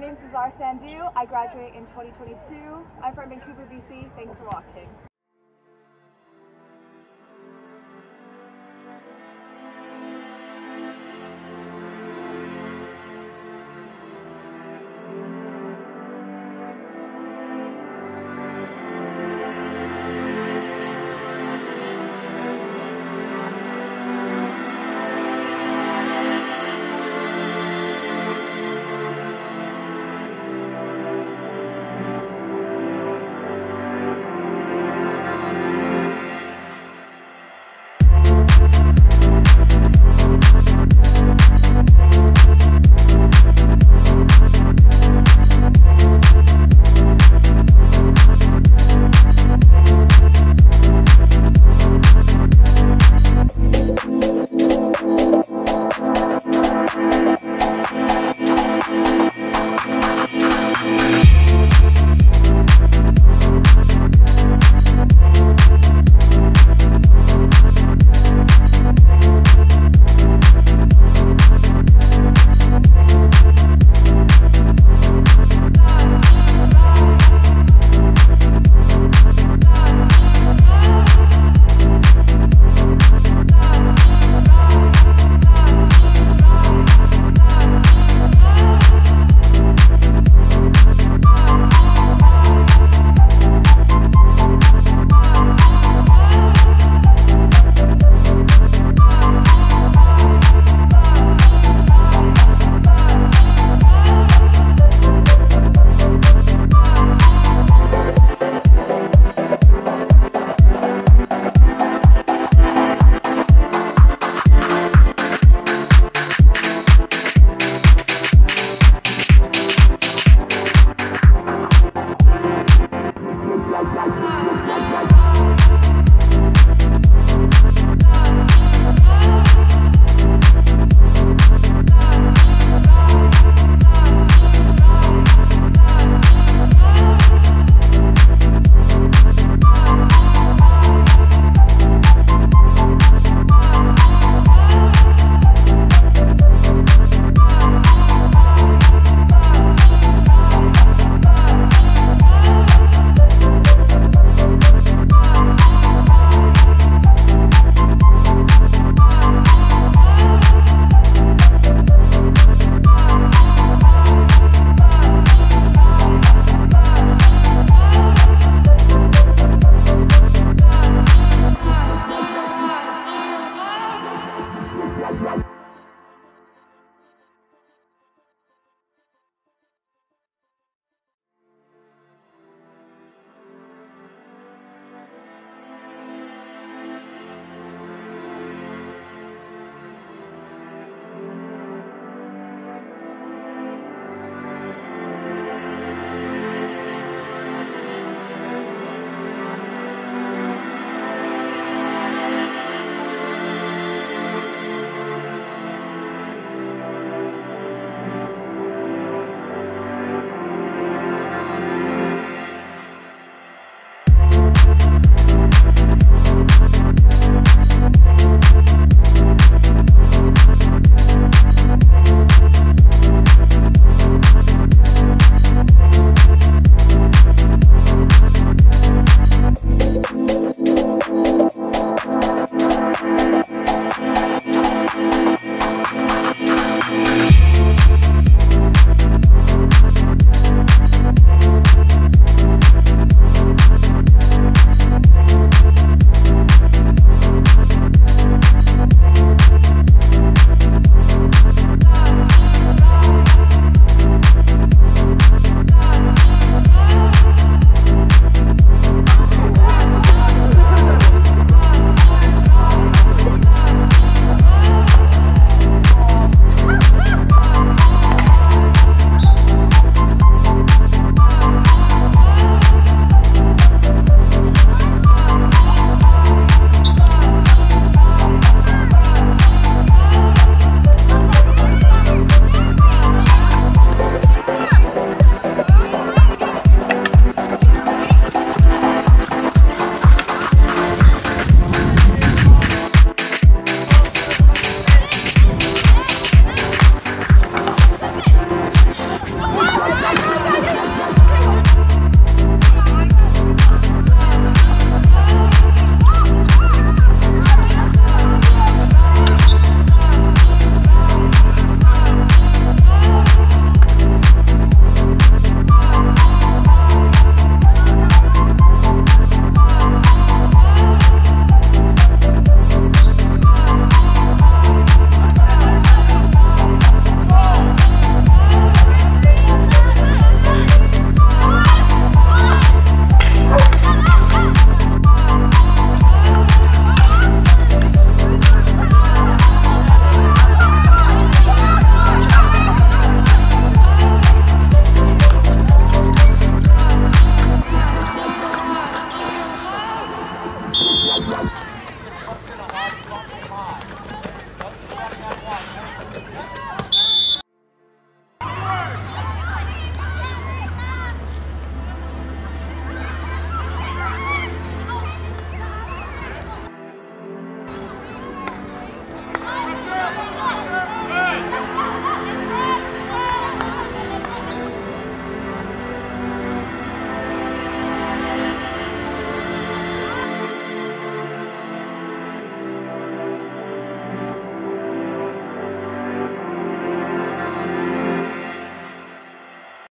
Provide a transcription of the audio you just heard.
name is Cesar Sandu. I graduate in 2022. I'm from Vancouver, BC. Thanks for watching.